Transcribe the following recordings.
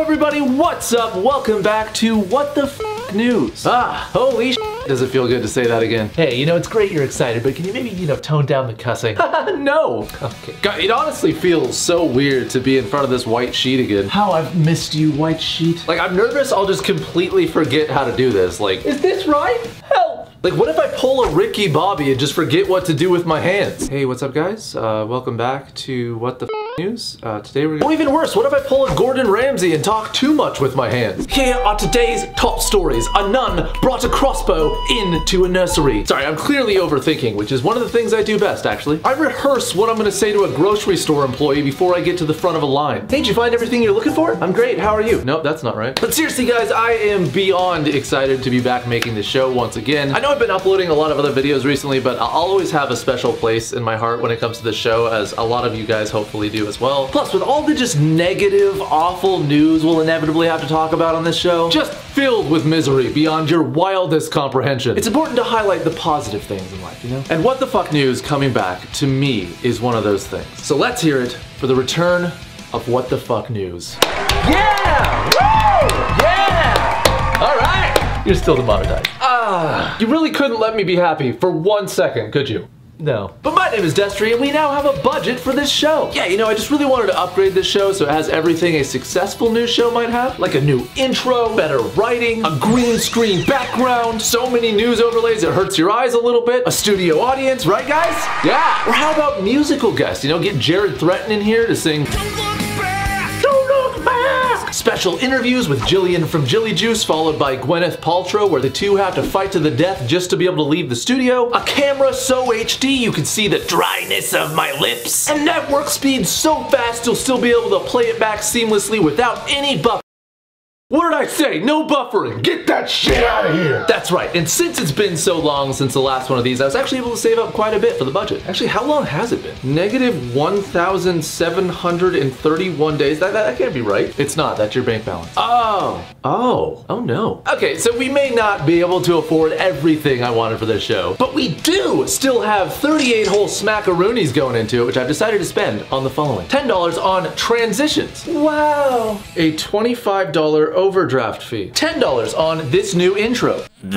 everybody, what's up? Welcome back to What the F News. Ah, holy sh does it feel good to say that again? Hey, you know, it's great you're excited, but can you maybe, you know, tone down the cussing? no. Okay. God, it honestly feels so weird to be in front of this white sheet again. How I've missed you, white sheet. Like, I'm nervous I'll just completely forget how to do this. Like, Is this right? Help! like what if I pull a Ricky Bobby and just forget what to do with my hands? Hey, what's up guys? Uh, welcome back to What the F News. Uh, today we're even worse, what if I pull a Gordon Ramsay and talk too much with my hands? Here are today's top stories. A nun brought a crossbow into a nursery. Sorry, I'm clearly overthinking, which is one of the things I do best, actually. I rehearse what I'm gonna say to a grocery store employee before I get to the front of a line. Hey, did you find everything you're looking for? I'm great, how are you? Nope, that's not right. But seriously, guys, I am beyond excited to be back making the show once again. I know I've been uploading a lot of other videos recently, but I'll always have a special place in my heart when it comes to the show, as a lot of you guys hopefully do as well. Plus, with all the just negative, awful news we'll inevitably have to talk about on this show, just filled with misery beyond your wildest comprehension. It's important to highlight the positive things in life, you know? And What the Fuck News coming back, to me, is one of those things. So let's hear it for the return of What the Fuck News. Yeah! Woo! Yeah! All right! You're still demonetized. Ah, you really couldn't let me be happy for one second, could you? No. But my name is Destery, and we now have a budget for this show. Yeah, you know, I just really wanted to upgrade this show so it has everything a successful news show might have. Like a new intro, better writing, a green screen background, so many news overlays it hurts your eyes a little bit, a studio audience, right guys? Yeah. Or how about musical guests? You know, get Jared Threaten in here to sing! Special interviews with Jillian from Jilly Juice, followed by Gwyneth Paltrow, where the two have to fight to the death just to be able to leave the studio. A camera so HD you can see the dryness of my lips. And network speed so fast you'll still be able to play it back seamlessly without any buff. What did I say? No buffering. Get that shit out of here. That's right. And since it's been so long since the last one of these, I was actually able to save up quite a bit for the budget. Actually, how long has it been? Negative 1,731 days. That, that, that can't be right. It's not. That's your bank balance. Oh. Oh. Oh no. Okay, so we may not be able to afford everything I wanted for this show, but we do still have 38 whole smackaroonies going into it, which I've decided to spend on the following. $10 on transitions. Wow. A $25 overdraft fee. $10 on this new intro.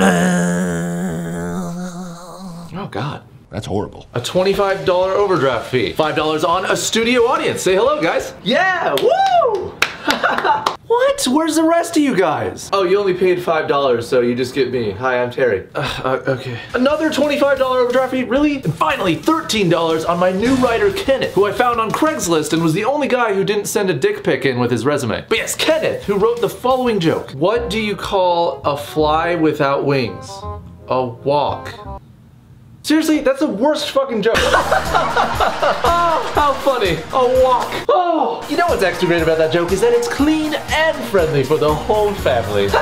Oh God. That's horrible. A $25 overdraft fee. $5 on a studio audience. Say hello, guys. Yeah, woo! what? Where's the rest of you guys? Oh, you only paid $5, so you just get me. Hi, I'm Terry. Uh, uh, okay. Another $25 overdraft fee? Really? And finally, $13 on my new writer, Kenneth, who I found on Craigslist and was the only guy who didn't send a dick pic in with his resume. But yes, Kenneth, who wrote the following joke. What do you call a fly without wings? A walk. Seriously, that's the worst fucking joke. oh, how funny. A walk. Oh, you know what's extra great about that joke is that it's clean and friendly for the whole family.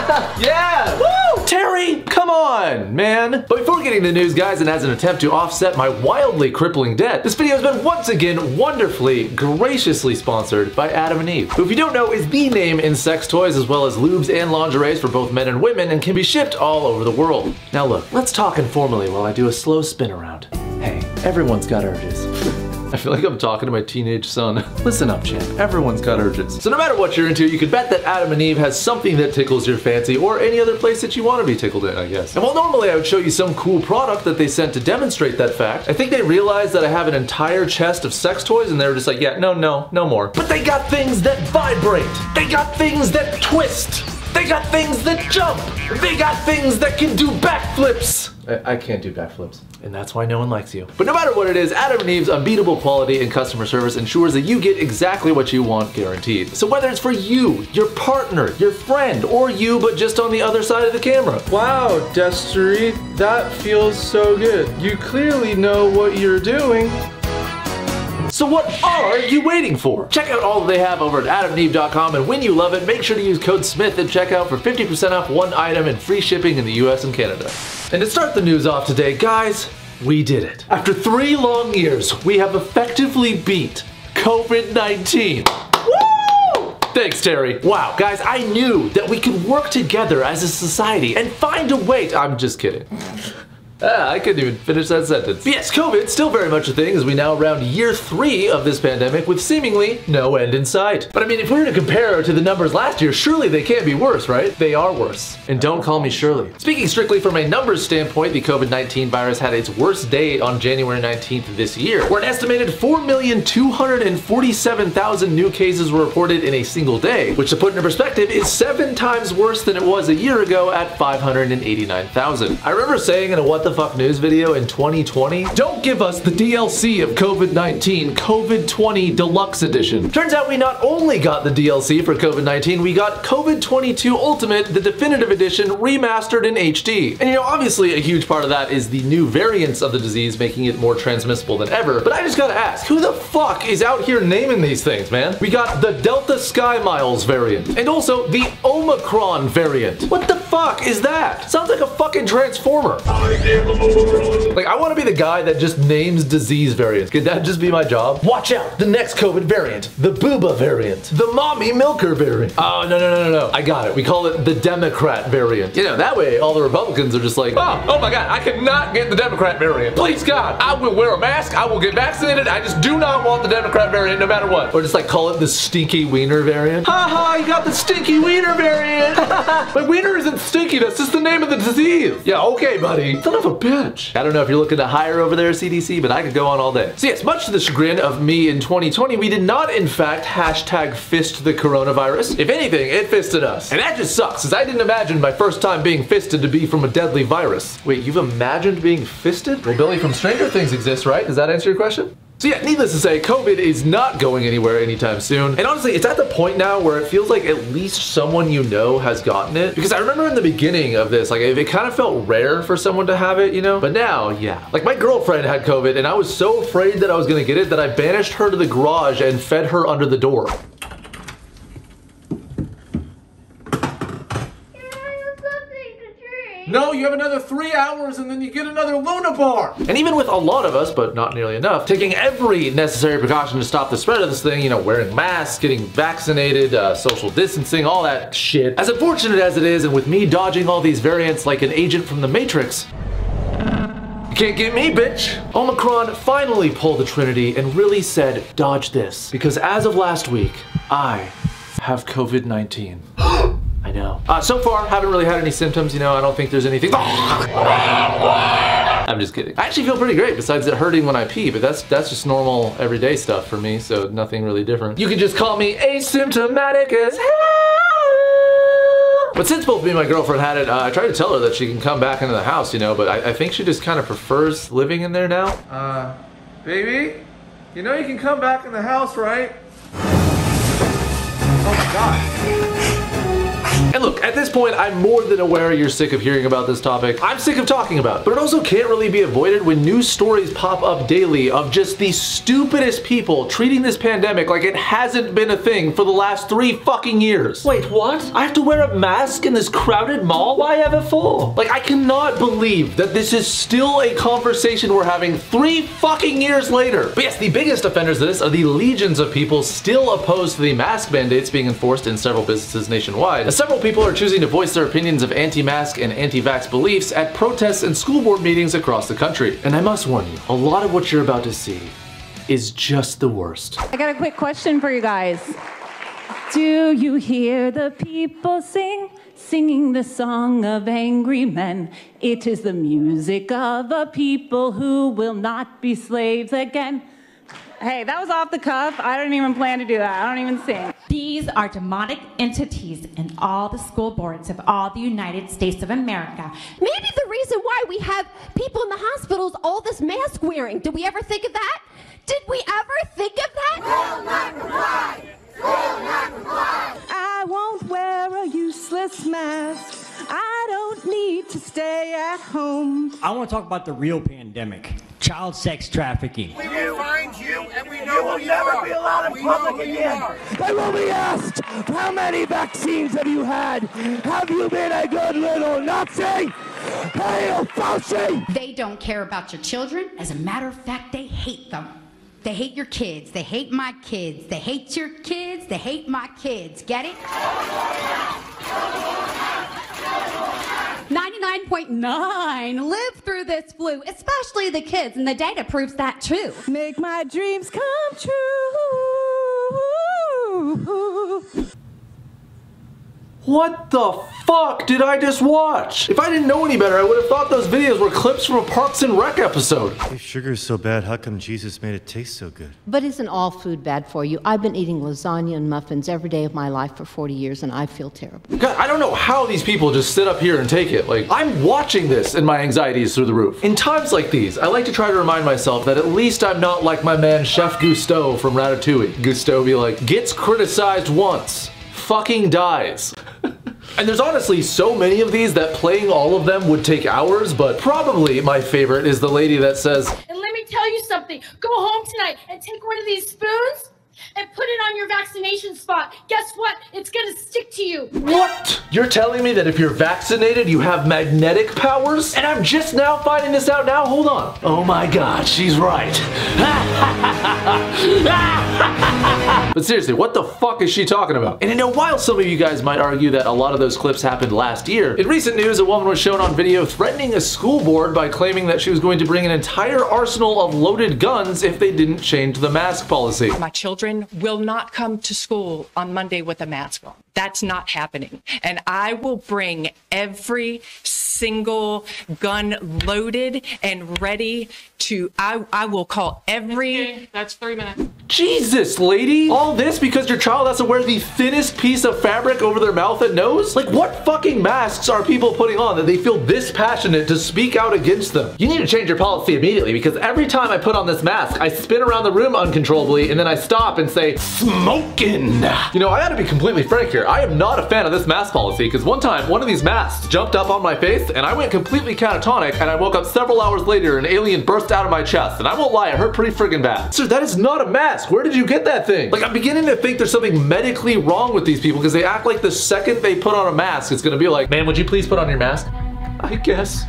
yeah, woo! Terry, come on, man. But before getting the news, guys, and as an attempt to offset my wildly crippling debt, this video has been once again wonderfully, graciously sponsored by Adam and Eve, who if you don't know is the name in sex toys as well as lubes and lingeries for both men and women and can be shipped all over the world. Now look, let's talk informally while I do a slow spin around. Hey, everyone's got urges. I feel like I'm talking to my teenage son. Listen up, champ. Everyone's got urges. So no matter what you're into, you can bet that Adam and Eve has something that tickles your fancy or any other place that you want to be tickled in, I guess. And while normally I would show you some cool product that they sent to demonstrate that fact, I think they realized that I have an entire chest of sex toys and they were just like, yeah, no, no, no more. But they got things that vibrate. They got things that twist. They got things that jump. They got things that can do backflips. I, I can't do backflips. And that's why no one likes you. But no matter what it is, Adam and Eve's unbeatable quality and customer service ensures that you get exactly what you want guaranteed. So whether it's for you, your partner, your friend, or you but just on the other side of the camera. Wow, Destery, that feels so good. You clearly know what you're doing. So what are you waiting for? Check out all that they have over at adamandeve.com and when you love it, make sure to use code SMITH at checkout for 50% off one item and free shipping in the US and Canada. And to start the news off today, guys, we did it. After three long years, we have effectively beat COVID-19. Woo! Thanks, Terry. Wow, guys, I knew that we could work together as a society and find a way I'm just kidding. Ah, I couldn't even finish that sentence. But yes, COVID still very much a thing as we now round year three of this pandemic with seemingly no end in sight. But I mean, if we were to compare to the numbers last year, surely they can't be worse, right? They are worse. And don't call me Shirley. Speaking strictly from a numbers standpoint, the COVID-19 virus had its worst day on January 19th this year, where an estimated 4,247,000 new cases were reported in a single day, which to put into perspective is seven times worse than it was a year ago at 589,000. I remember saying in a What the Fuck News video in 2020, don't give us the DLC of COVID-19 COVID-20 Deluxe Edition. Turns out we not only got the DLC for COVID-19, we got COVID-22 Ultimate, the definitive edition, remastered in HD. And you know, obviously a huge part of that is the new variants of the disease making it more transmissible than ever, but I just gotta ask, who the fuck is out here naming these things, man? We got the Delta Sky Miles variant, and also the Omicron variant. What the fuck is that? Sounds like a fucking transformer. Like, I wanna be the guy that just names disease variants. Could that just be my job? Watch out, the next COVID variant, the Booba variant, the Mommy Milker variant. Oh, no, no, no, no, no. I got it. We call it the Democrat variant. You know, that way all the Republicans are just like, oh, oh my God, I cannot get the Democrat variant. Please God, I will wear a mask, I will get vaccinated, I just do not want the Democrat variant no matter what. Or just like call it the stinky wiener variant. Ha ha, you got the stinky wiener variant. My wiener isn't stinky, that's just the name of the disease. Yeah, okay, buddy. Son of bitch. I don't know if you're looking to hire over there, CDC, but I could go on all day. So yes, much to the chagrin of me in 2020, we did not in fact hashtag fist the coronavirus. If anything, it fisted us. And that just sucks, as I didn't imagine my first time being fisted to be from a deadly virus. Wait, you've imagined being fisted? Well, Billy from Stranger Things exists, right? Does that answer your question? So yeah, needless to say, COVID is not going anywhere anytime soon. And honestly, it's at the point now where it feels like at least someone you know has gotten it. Because I remember in the beginning of this, like it kind of felt rare for someone to have it, you know? But now, yeah. Like my girlfriend had COVID and I was so afraid that I was gonna get it that I banished her to the garage and fed her under the door. No, you have another three hours and then you get another Luna bar. And even with a lot of us, but not nearly enough, taking every necessary precaution to stop the spread of this thing, you know, wearing masks, getting vaccinated, uh, social distancing, all that shit. As unfortunate as it is, and with me dodging all these variants like an agent from the Matrix, you can't get me, bitch! Omicron finally pulled the Trinity and really said, dodge this. Because as of last week, I have COVID-19. I know. Uh, so far, haven't really had any symptoms, you know, I don't think there's anything. I'm just kidding. I actually feel pretty great besides it hurting when I pee, but that's that's just normal everyday stuff for me, so nothing really different. You can just call me asymptomatic as hell. But since both me and my girlfriend had it, uh, I tried to tell her that she can come back into the house, you know, but I, I think she just kind of prefers living in there now. Uh, baby, you know you can come back in the house, right? Oh my god. And look, at this point, I'm more than aware you're sick of hearing about this topic. I'm sick of talking about it. But it also can't really be avoided when news stories pop up daily of just the stupidest people treating this pandemic like it hasn't been a thing for the last three fucking years. Wait, what? I have to wear a mask in this crowded mall? Why ever for? Like, I cannot believe that this is still a conversation we're having three fucking years later. But yes, the biggest offenders of this are the legions of people still opposed to the mask mandates being enforced in several businesses nationwide. As several people are choosing to voice their opinions of anti-mask and anti-vax beliefs at protests and school board meetings across the country. And I must warn you, a lot of what you're about to see is just the worst. I got a quick question for you guys. Do you hear the people sing? Singing the song of angry men. It is the music of a people who will not be slaves again. Hey, that was off the cuff. I didn't even plan to do that. I don't even sing. These are demonic entities in all the school boards of all the United States of America. Maybe the reason why we have people in the hospitals all this mask wearing. Did we ever think of that? Did we ever think of that? I won't wear a useless mask. I don't need to stay at home. I want to talk about the real pandemic child sex trafficking. We will find you and we know you will never are. be allowed in we public again. They will be asked, how many vaccines have you had? Have you been a good little Nazi? Hail Fauci! They don't care about your children. As a matter of fact, they hate them. They hate your kids. They hate my kids. They hate your kids. They hate my kids. Get it? 99 99.9 live through this flu, especially the kids, and the data proves that too. Make my dreams come true. What the fuck did I just watch? If I didn't know any better, I would have thought those videos were clips from a Parks and Rec episode. If sugar is so bad, how come Jesus made it taste so good? But isn't all food bad for you? I've been eating lasagna and muffins every day of my life for 40 years and I feel terrible. God, I don't know how these people just sit up here and take it. Like, I'm watching this and my anxiety is through the roof. In times like these, I like to try to remind myself that at least I'm not like my man Chef Gusteau from Ratatouille. Gusteau be like, gets criticized once, fucking dies. And there's honestly so many of these that playing all of them would take hours, but probably my favorite is the lady that says, And let me tell you something. Go home tonight and take one of these spoons and put it on your vaccination spot. Guess what? It's gonna stick to you. What? You're telling me that if you're vaccinated, you have magnetic powers? And I'm just now finding this out now? Hold on. Oh my god, she's right. but seriously, what the fuck is she talking about? And you know, while some of you guys might argue that a lot of those clips happened last year, in recent news, a woman was shown on video threatening a school board by claiming that she was going to bring an entire arsenal of loaded guns if they didn't change the mask policy. My children will not come to school on Monday with a mask on. That's not happening. And I will bring every single gun loaded and ready to, I, I will call every. That's three minutes. Jesus, lady! All this because your child has to wear the thinnest piece of fabric over their mouth and nose? Like, what fucking masks are people putting on that they feel this passionate to speak out against them? You need to change your policy immediately because every time I put on this mask, I spin around the room uncontrollably and then I stop and say, smoking! You know, I gotta be completely frank here. I am not a fan of this mask policy because one time, one of these masks jumped up on my face and I went completely catatonic and I woke up several hours later and an alien burst out of my chest. And I won't lie, it hurt pretty friggin' bad. Sir, that is not a mask. Where did you get that thing? Like, I'm beginning to think there's something medically wrong with these people because they act like the second they put on a mask, it's gonna be like, man, would you please put on your mask? I guess.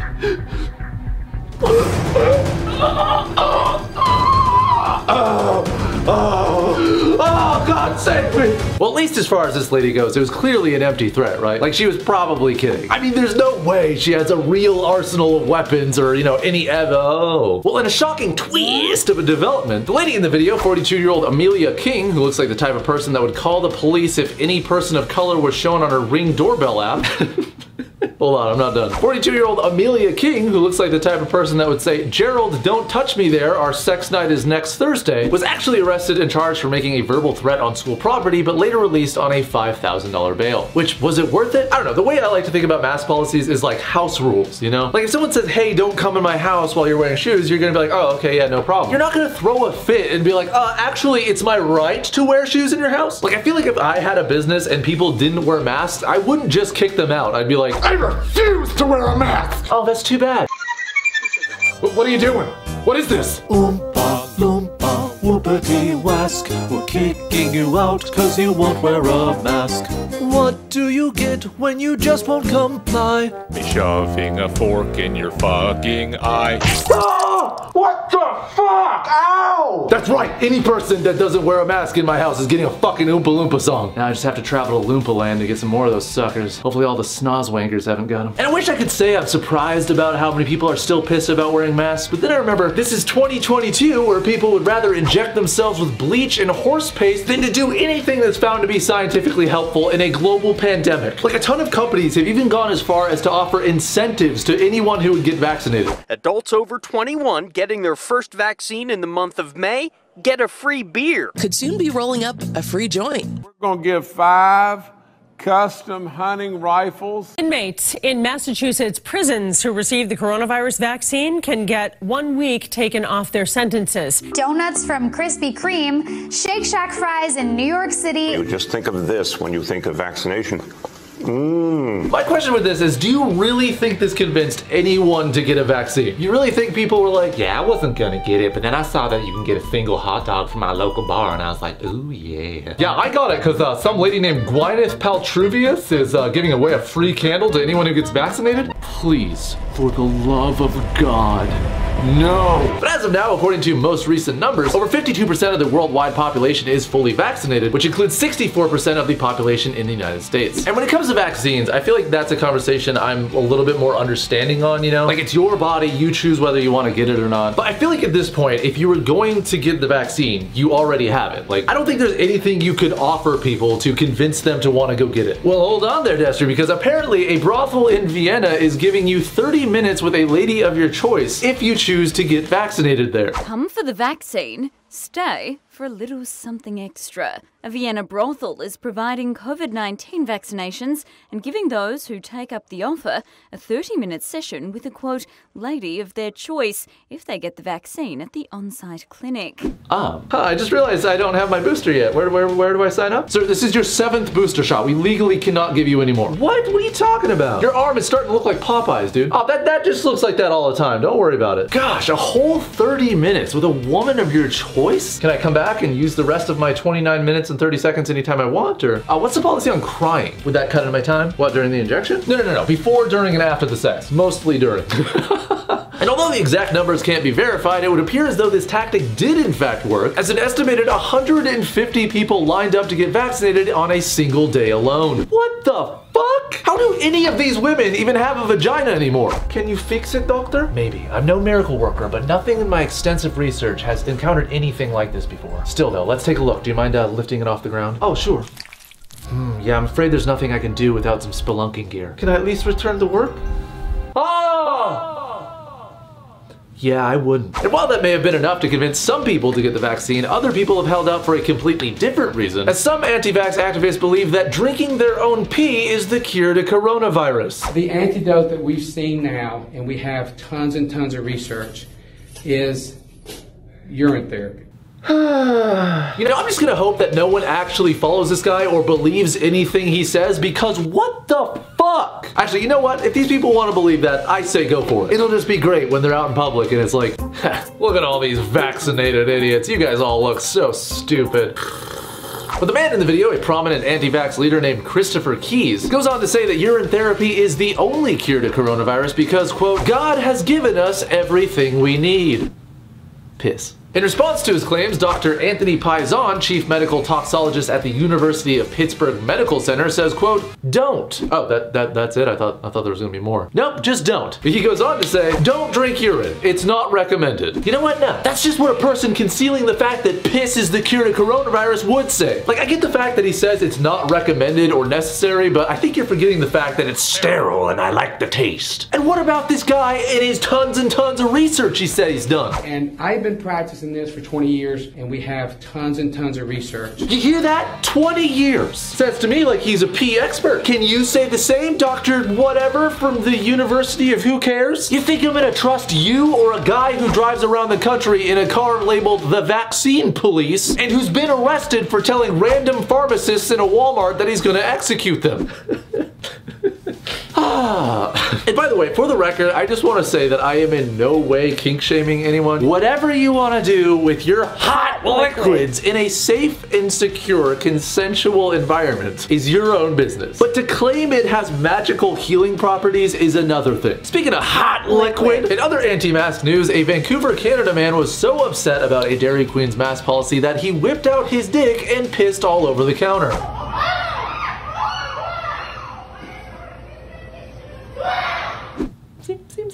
save me. Well, at least as far as this lady goes, it was clearly an empty threat, right? Like she was probably kidding. I mean, there's no way she has a real arsenal of weapons or, you know, any ev- Oh. Well, in a shocking twist of a development, the lady in the video, 42-year-old Amelia King, who looks like the type of person that would call the police if any person of color was shown on her Ring doorbell app. Hold on, I'm not done. 42-year-old Amelia King, who looks like the type of person that would say, Gerald, don't touch me there, our sex night is next Thursday, was actually arrested and charged for making a verbal threat on school property, but later released on a $5,000 bail. Which, was it worth it? I don't know, the way I like to think about mask policies is like house rules, you know? Like if someone says, hey, don't come in my house while you're wearing shoes, you're gonna be like, oh, okay, yeah, no problem. You're not gonna throw a fit and be like, uh, actually, it's my right to wear shoes in your house? Like, I feel like if I had a business and people didn't wear masks, I wouldn't just kick them out. I'd be like, I refuse to wear a mask. Oh, that's too bad. What what are you doing? What is this? Oompa loompa whoopity wask. We're kicking you out cause you won't wear a mask. What do you get when you just won't comply? Me shoving a fork in your fucking eye. Ah! What the fuck? Ow! That's right. Any person that doesn't wear a mask in my house is getting a fucking Oompa Loompa song. Now I just have to travel to Loompa Land to get some more of those suckers. Hopefully all the snozzwangers haven't got them. And I wish I could say I'm surprised about how many people are still pissed about wearing masks, but then I remember this is 2022 where people would rather inject themselves with bleach and horse paste than to do anything that's found to be scientifically helpful in a global pandemic. Like a ton of companies have even gone as far as to offer incentives to anyone who would get vaccinated. Adults over 21 getting their first vaccine in the month of May get a free beer. Could soon be rolling up a free joint. We're going to give five custom hunting rifles. Inmates in Massachusetts prisons who receive the coronavirus vaccine can get one week taken off their sentences. Donuts from Krispy Kreme, Shake Shack fries in New York City. You just think of this when you think of vaccination. Mmm. My question with this is, do you really think this convinced anyone to get a vaccine? You really think people were like, yeah, I wasn't gonna get it, but then I saw that you can get a single hot dog from my local bar, and I was like, ooh, yeah. Yeah, I got it, because uh, some lady named Gwyneth Paltrovius is uh, giving away a free candle to anyone who gets vaccinated. Please, for the love of God, No. But as of now, according to most recent numbers, over 52% of the worldwide population is fully vaccinated, which includes 64% of the population in the United States. And when it comes to vaccines, I feel like that's a conversation I'm a little bit more understanding on, you know? Like it's your body, you choose whether you want to get it or not. But I feel like at this point, if you were going to get the vaccine, you already have it. Like, I don't think there's anything you could offer people to convince them to want to go get it. Well, hold on there, Destery, because apparently a brothel in Vienna is giving you 30 minutes with a lady of your choice if you choose to get vaccinated there. Come for the vaccine, stay for a little something extra. A Vienna brothel is providing COVID 19 vaccinations and giving those who take up the offer a 30 minute session with a quote, lady of their choice if they get the vaccine at the on site clinic. Ah, huh, I just realized I don't have my booster yet. Where, where, where do I sign up? Sir, this is your seventh booster shot. We legally cannot give you any more. What? What are you talking about? Your arm is starting to look like Popeye's, dude. Oh, that, that just looks like that all the time. Don't worry about it. Gosh, a whole 30 minutes with a woman of your choice? Can I come back and use the rest of my 29 minutes and 30 seconds anytime I want? Or uh, what's the policy on crying? Would that cut into my time? What, during the injection? No, no, no, no. Before, during, and after the sex. Mostly during. And although the exact numbers can't be verified, it would appear as though this tactic did in fact work, as an estimated 150 people lined up to get vaccinated on a single day alone. What the fuck? How do any of these women even have a vagina anymore? Can you fix it, doctor? Maybe. I'm no miracle worker, but nothing in my extensive research has encountered anything like this before. Still though, let's take a look. Do you mind uh, lifting it off the ground? Oh, sure. Hmm, yeah, I'm afraid there's nothing I can do without some spelunking gear. Can I at least return to work? Oh! Yeah, I wouldn't. And while that may have been enough to convince some people to get the vaccine, other people have held out for a completely different reason, as some anti-vax activists believe that drinking their own pee is the cure to coronavirus. The antidote that we've seen now, and we have tons and tons of research, is urine therapy. you know, I'm just gonna hope that no one actually follows this guy or believes anything he says because what the fuck? Actually, you know what? If these people want to believe that, I say go for it. It'll just be great when they're out in public and it's like, look at all these vaccinated idiots. You guys all look so stupid. But the man in the video, a prominent anti-vax leader named Christopher Keys, goes on to say that urine therapy is the only cure to coronavirus because, quote, God has given us everything we need. Piss. In response to his claims, Dr. Anthony Pizon, chief medical toxologist at the University of Pittsburgh Medical Center, says, quote, don't. Oh, that, that that's it? I thought I thought there was gonna be more. Nope, just don't. He goes on to say, don't drink urine. It's not recommended. You know what? No, that's just what a person concealing the fact that piss is the cure to coronavirus would say. Like, I get the fact that he says it's not recommended or necessary, but I think you're forgetting the fact that it's sterile and I like the taste. And what about this guy and his tons and tons of research he said he's done? And I've been practicing this for 20 years, and we have tons and tons of research. You hear that? 20 years. Sounds to me like he's a pee expert. Can you say the same, Dr. Whatever from the University of Who Cares? You think I'm gonna trust you or a guy who drives around the country in a car labeled the Vaccine Police and who's been arrested for telling random pharmacists in a Walmart that he's gonna execute them? Ah. and by the way, for the record, I just want to say that I am in no way kink shaming anyone. Whatever you want to do with your hot liquids in a safe and secure consensual environment is your own business. But to claim it has magical healing properties is another thing. Speaking of hot liquid, in other anti-mask news, a Vancouver, Canada man was so upset about a Dairy Queen's mask policy that he whipped out his dick and pissed all over the counter.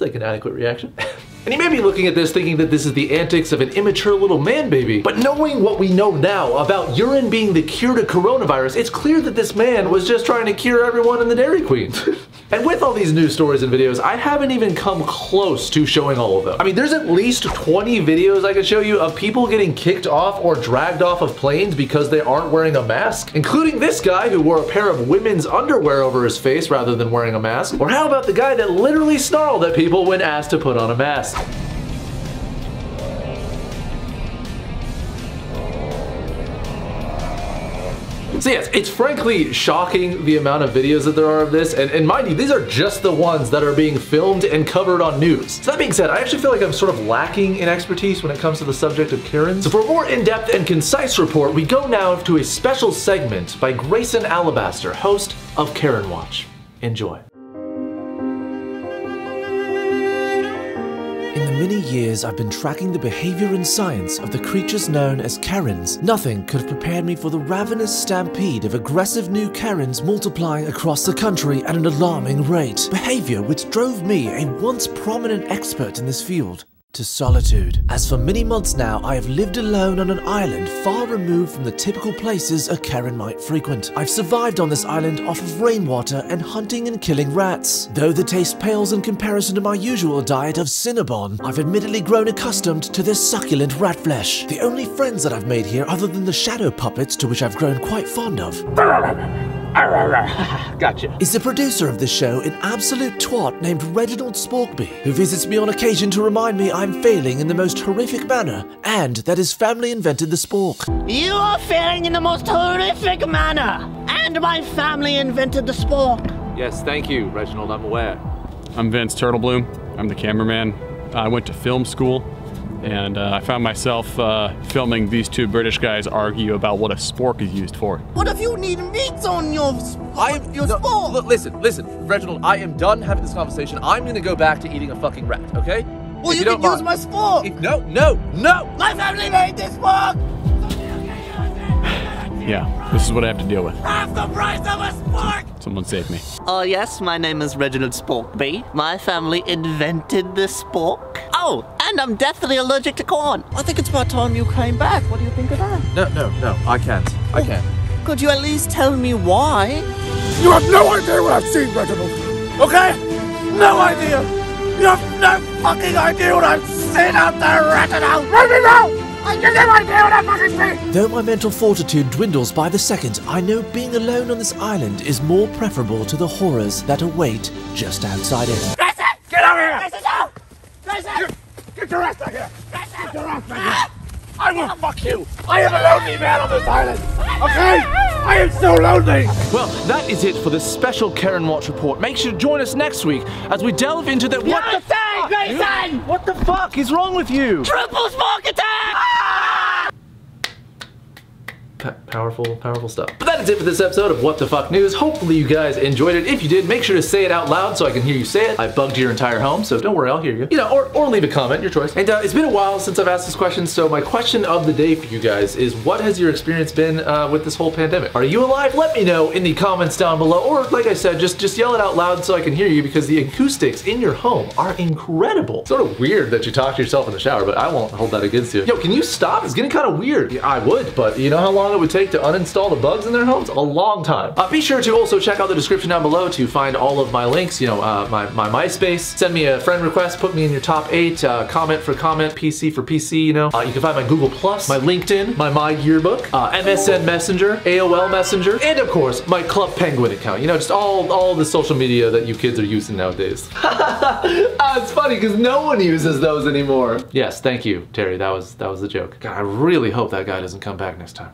Seems like an adequate reaction. And you may be looking at this thinking that this is the antics of an immature little man baby. But knowing what we know now about urine being the cure to coronavirus, it's clear that this man was just trying to cure everyone in the Dairy Queen. and with all these news stories and videos, I haven't even come close to showing all of them. I mean, there's at least 20 videos I could show you of people getting kicked off or dragged off of planes because they aren't wearing a mask, including this guy who wore a pair of women's underwear over his face rather than wearing a mask. Or how about the guy that literally snarled at people when asked to put on a mask? So yes, it's frankly shocking the amount of videos that there are of this, and, and mind you, these are just the ones that are being filmed and covered on news. So that being said, I actually feel like I'm sort of lacking in expertise when it comes to the subject of Karens. So for a more in-depth and concise report, we go now to a special segment by Grayson Alabaster, host of Karen Watch. Enjoy. Many years I've been tracking the behavior and science of the creatures known as Karens, nothing could have prepared me for the ravenous stampede of aggressive new Karens multiplying across the country at an alarming rate. Behavior which drove me, a once prominent expert in this field, to solitude. As for many months now, I have lived alone on an island far removed from the typical places a Karen might frequent. I've survived on this island off of rainwater and hunting and killing rats. Though the taste pales in comparison to my usual diet of Cinnabon, I've admittedly grown accustomed to this succulent rat flesh. The only friends that I've made here other than the shadow puppets to which I've grown quite fond of. Gotcha. Is the producer of this show an absolute twat named Reginald Sporkby, who visits me on occasion to remind me I'm failing in the most horrific manner, and that his family invented the spork. You are failing in the most horrific manner, and my family invented the spork. Yes, thank you, Reginald. I'm aware. I'm Vince Turtlebloom. I'm the cameraman. I went to film school, and uh, I found myself uh, filming these two British guys argue about what a spork is used for. What if you need meat on your, I am your no, spork? Look, listen, listen, Reginald. I am done having this conversation. I'm gonna go back to eating a fucking rat. Okay? Well, If you, don't can use my spork. If- no, no, no. My family made this spork. Yeah, this is what I have to deal with. Half the price of a spork. Someone save me. Oh, yes, my name is Reginald Sporkby. My family invented the spork. Oh, and I'm deathly allergic to corn. I think it's about time you came back. What do you think of that? No, no, no. I can't. I oh, can't. Could you at least tell me why? You have no idea what I've seen, Reginald. Okay? No idea. You have no fucking idea what I've seen out there, Reginald. Reginald! I have no idea what I've fucking seen. Though my mental fortitude dwindles by the second, I know being alone on this island is more preferable to the horrors that await just outside it. Grayson! Get over here! Grayson, no! Grayson! Get your ass back here! Get your ass back here! I will fuck you! I am a lonely man on this island! Okay? I am so lonely! Well, that is it for this special Karen Watch report. Make sure to join us next week as we delve into the. What the fuck, Grayson? What the fuck is wrong with you? Triple smoke attack! Powerful, powerful stuff. But that is it for this episode of What the Fuck News. Hopefully you guys enjoyed it. If you did, make sure to say it out loud so I can hear you say it. I bugged your entire home, so don't worry, I'll hear you. You know, or, or leave a comment, your choice. And uh, it's been a while since I've asked this question, so my question of the day for you guys is what has your experience been uh, with this whole pandemic? Are you alive? Let me know in the comments down below, or like I said, just, just yell it out loud so I can hear you because the acoustics in your home are incredible. Sort of weird that you talk to yourself in the shower, but I won't hold that against you. Yo, can you stop? It's getting kind of weird. Yeah, I would, but you know how long it would take to uninstall the bugs in their homes? A long time. Uh, be sure to also check out the description down below to find all of my links, you know, uh, my, my MySpace. Send me a friend request, put me in your top eight, uh, comment for comment, PC for PC, you know. Uh, you can find my Google Plus, my LinkedIn, my My Yearbook, uh, MSN Messenger, AOL Messenger, and of course, my Club Penguin account. You know, just all, all the social media that you kids are using nowadays. Ah, it's funny because no one uses those anymore. Yes, thank you, Terry. That was that was the joke. God, I really hope that guy doesn't come back next time.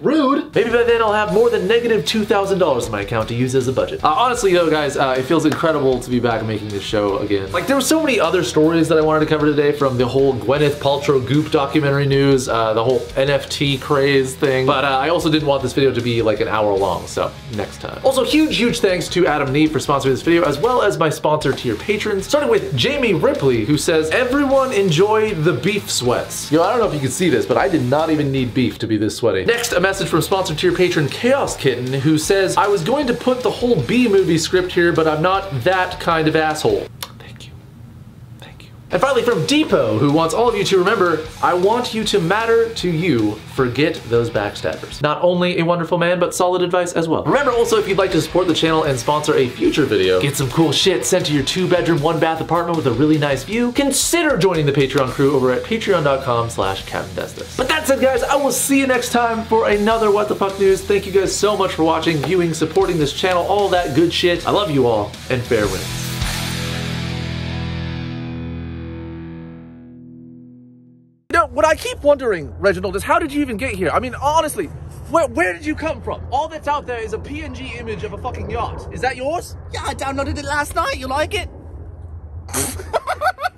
Rude. Maybe by then I'll have more than negative $2,000 in my account to use as a budget. Uh, honestly though, guys, uh, it feels incredible to be back making this show again. Like there were so many other stories that I wanted to cover today from the whole Gwyneth Paltrow Goop documentary news, uh, the whole NFT craze thing. But uh, I also didn't want this video to be like an hour long, so next time. Also, huge, huge thanks to Adam and Eve for sponsoring this video, as well as my sponsor tier patrons, starting with Jamie Ripley, who says, everyone enjoy the beef sweats. Yo, I don't know if you can see this, but I did not even need beef to be this sweaty. Next, a message from sponsor tier patron Chaos Kitten, who says, I was going to put the whole B movie script here, but I'm not that kind of asshole. And finally from Depot, who wants all of you to remember, I want you to matter to you, forget those backstabbers. Not only a wonderful man, but solid advice as well. Remember also if you'd like to support the channel and sponsor a future video, get some cool shit sent to your two bedroom, one bath apartment with a really nice view, consider joining the Patreon crew over at patreon.com slash. But that's it guys, I will see you next time for another What the Fuck News. Thank you guys so much for watching, viewing, supporting this channel, all that good shit. I love you all, and fair winds. keep wondering, Reginald, is how did you even get here? I mean, honestly, where, where did you come from? All that's out there is a PNG image of a fucking yacht. Is that yours? Yeah, I downloaded it last night. You like it?